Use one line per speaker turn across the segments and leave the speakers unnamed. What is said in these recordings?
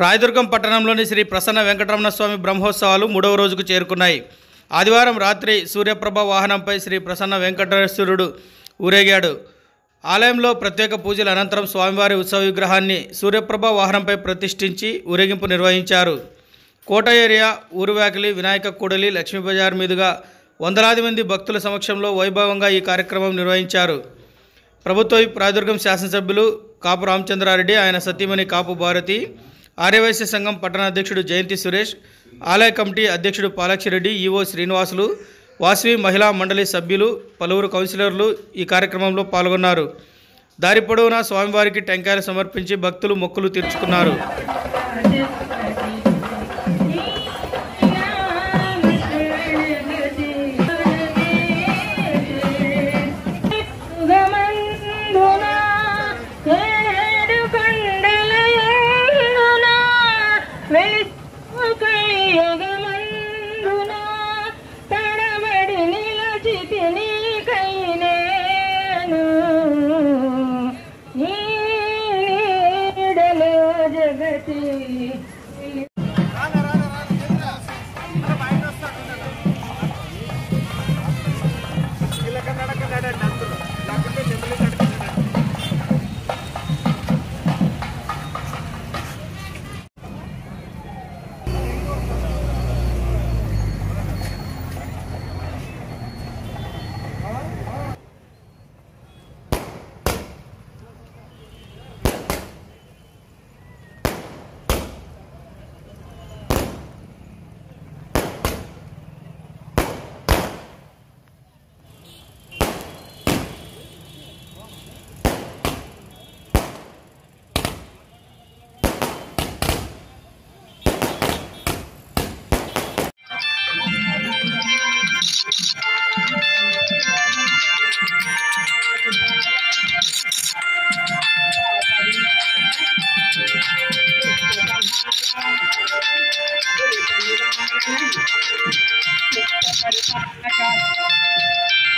రాయదుర్గం పట్టణంలోని శ్రీ ప్రసన్న వెంకటరమణ స్వామి బ్రహ్మోత్సవాలు మూడవ రోజుకు చేరుకున్నాయి. ఆదివారం రాత్రి సూర్యప్రభ వాహనంపై శ్రీ ప్రసన్న వెంకటేశ్వరుడు ఊరేగాడు. ఆలయంలో ప్రత్యేక పూజల అనంతరం స్వామివారి ఉత్సవ విగ్రహాన్ని సూర్యప్రభ వాహనంపై ప్రతిష్ఠించి ఊరేగింపు నిర్వహించారు. కోట ఏరియా ఊరువాకిలి వినాయక కూడలి లక్ష్మీ బజార్ మీదుగా వందలాది మంది భక్తుల సమక్షంలో వైభవంగా ఈ కార్యక్రమం నిర్వహించారు. ప్రభుత్వ ప్రాదుర్గం శాసనసభ్యులు కాపు రామచంద్రారెడ్డి ఆయన సతీమణి కాపు భారతి ఆర్యవైశ్య సంఘం పట్టణ అధ్యక్షుడు జయంతి సురేష్ ఆలయ కమిటీ అధ్యక్షుడు పాలాక్షిరెడ్డి ఈవో శ్రీనివాసులు వాసవి మహిళా మండలి సభ్యులు పలువురు కౌన్సిలర్లు ఈ కార్యక్రమంలో పాల్గొన్నారు. దారి పొడవునా స్వామివారికి టెంకాయలు సమర్పించి భక్తులు మొక్కులు తీర్చుకున్నారు.
便利。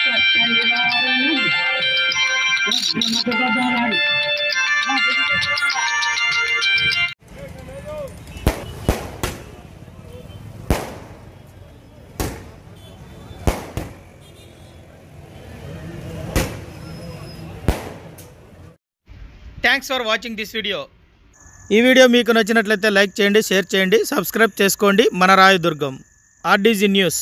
सत्य
thanks for watching this video ఈ వీడియో మీకు నచ్చినట్లయితే లైక్ చేయండి షేర్ చేయండి సబ్స్క్రైబ్ చేసుకోండి. మన రాయదుర్గం ఆర్డీజీ న్యూస్.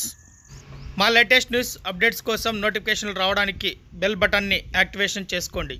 మా లేటెస్ట్ న్యూస్ అప్డేట్స్ కోసం నోటిఫికేషన్లు రావడానికి బెల్ బటన్ని యాక్టివేషన్ చేసుకోండి.